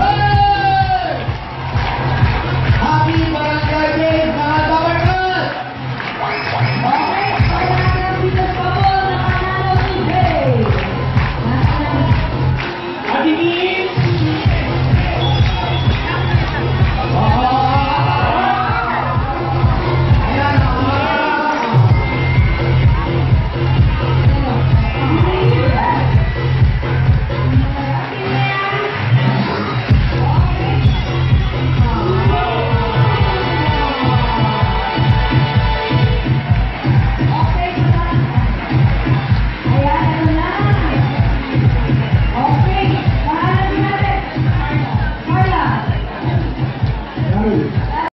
Hey!